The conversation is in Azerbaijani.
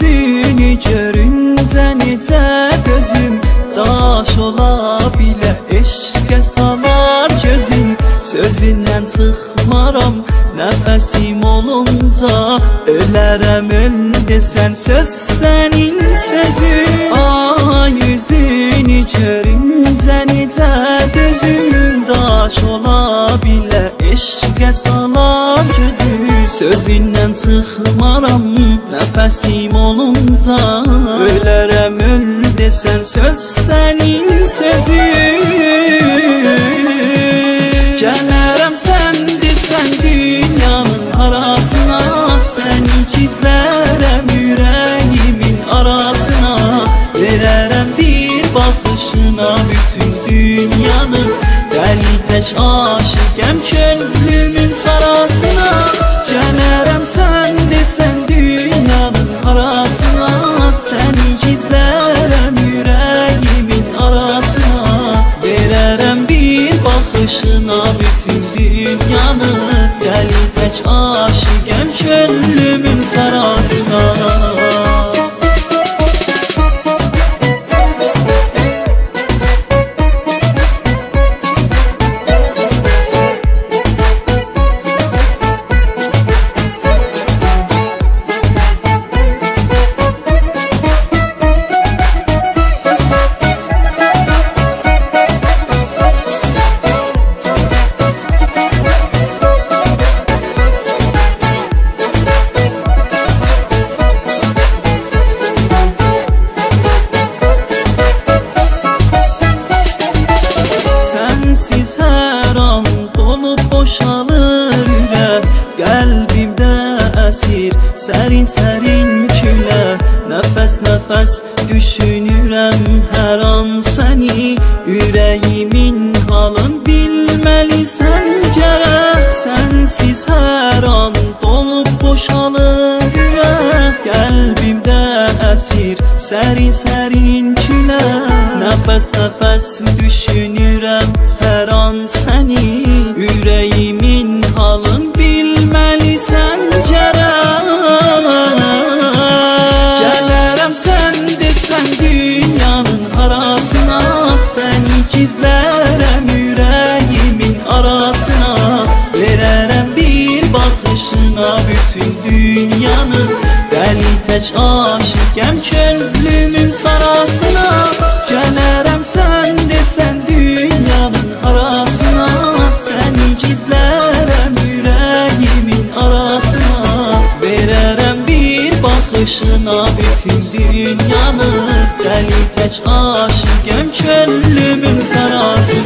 görüncə necə gözüm Daş ola bilə eşqə salar gözüm. Sözündən çıxmaram nəfəsim olunca Ölərəm öl desən söz sənin sözün. Ay yüzünü görüncə necə gözüm Daş ola bilə eşqə salar gözüm Sözünden sıkmaram nefesim olunca Ölerem öl desen söz senin sözün. Gelerem sen desen dünyanın arasına. Sen ikizlerem yüreğimin arasına. Vererem bir bakışına bütün dünyanın. Deli teş aşıkem gönlümün sarasına. Bakışına bütün dünyanı Deli tek aşık əsir sərin sərin külə Nəfəs nəfəs düşünürəm hər an səni Ürəyimin halın bilməlisən gərək Sensiz hər an dolup boşalır ürək Qəlbimdə əsir sərin sərin külə Nəfəs nəfəs düşünürəm hər an səni Ürəyimin halın bilməlisən ikizlerem yüreğimin arasına Vererem bir bakışına bütün dünyanı Deli teç aşık hem çöldü Işığına bütün dünyanı. Deli tək aşıqəm könlümün sarası.